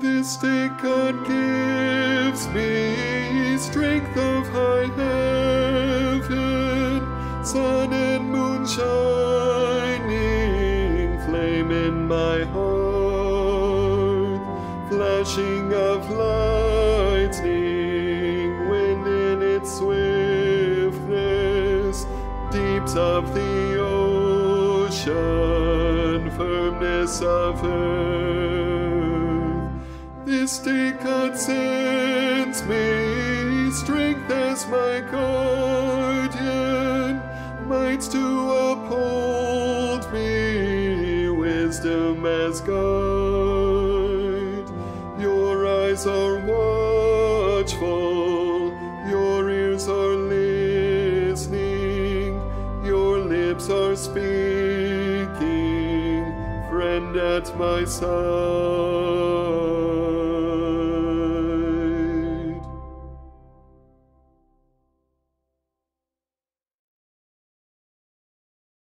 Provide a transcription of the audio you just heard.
This day God gives me strength of high heaven, sun and moon shining, flame in my heart, flashing of lightning, wind in its swiftness, deeps of the ocean, firmness of earth. God sends me strength as my guardian, might to uphold me, wisdom as guide. Your eyes are watchful, your ears are listening, your lips are speaking, friend at my side.